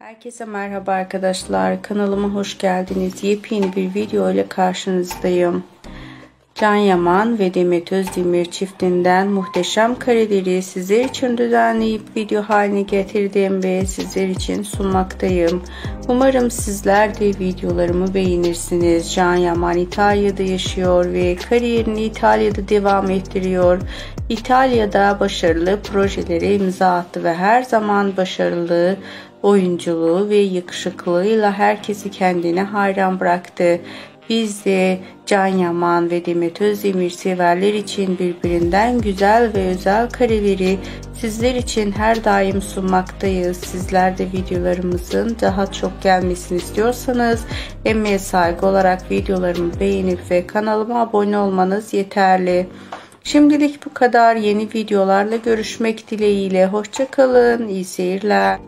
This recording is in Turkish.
Herkese merhaba arkadaşlar. Kanalıma hoş geldiniz. Yepyeni bir video ile karşınızdayım. Can Yaman ve Demet Özdemir çiftinden muhteşem kareleri sizler için düzenleyip video haline getirdim ve sizler için sunmaktayım. Umarım sizler de videolarımı beğenirsiniz. Can Yaman İtalya'da yaşıyor ve kariyerini İtalya'da devam ettiriyor. İtalya'da başarılı projelere imza attı ve her zaman başarılı oyunculuğu ve yakışıklılığıyla herkesi kendine hayran bıraktı. Biz de Can Yaman ve Demet Özdemir severler için birbirinden güzel ve özel kareleri sizler için her daim sunmaktayız. Sizler de videolarımızın daha çok gelmesini istiyorsanız emeğe saygı olarak videolarımı beğenip ve kanalıma abone olmanız yeterli. Şimdilik bu kadar. Yeni videolarla görüşmek dileğiyle. Hoşçakalın. İyi seyirler.